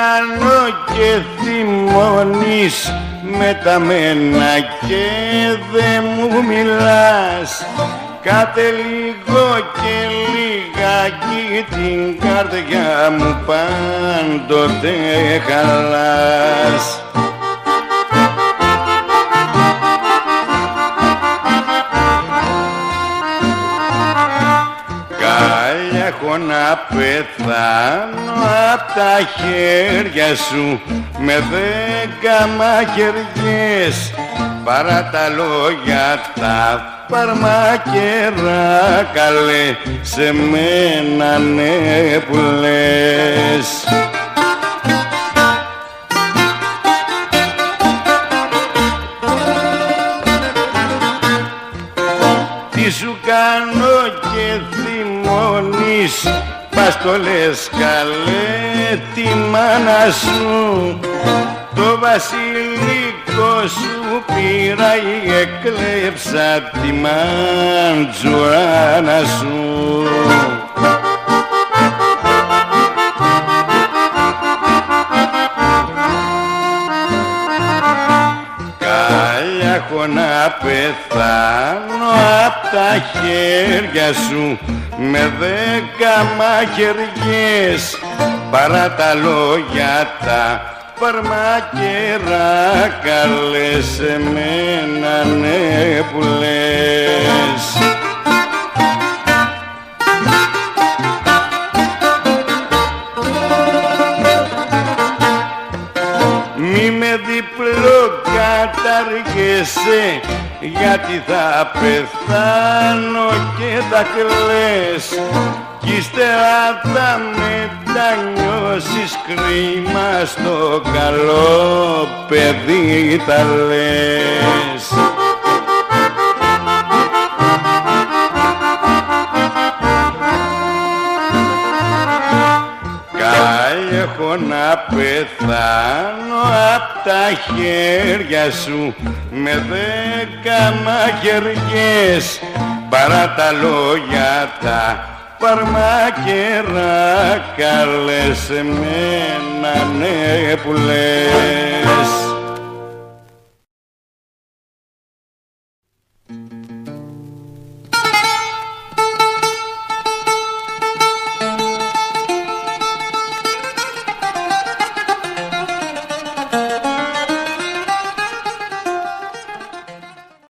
κάνω και θυμώνεις με τα μένα και δε μου μιλάς. Κάτε λίγο και λιγάκι την καρδιά μου πάντοτε χαλάς να πεθάνω απ' τα χέρια σου με δέκα μαχαιριές παρά τα λόγια τα φαρμακερά καλέ σε μένα ναι που λες. Τι σου κάνω και θυμώνεις Πας το λες καλέ τη μάνα σου. Το βασιλικό σου πήρα ή εκλέψα τη μαντζουράνα σου έχω να πεθάνω απ' τα χέρια σου με δέκα μαχαιριές παρά τα λόγια τα φαρμακερά καλές σε μένα ναι που λες. Μη με διπλό καταργέσαι γιατί θα πεθάνω και θα κλαις κι ύστερα θα μετανιώσεις κρίμα στο καλό παιδί τα λες. Κάλλη έχω να πεθάνω απ' τα χέρια σου με δέκα μαχαιριές παρά τα λόγια τα φαρμακερά καλές εμένα ναι που λες.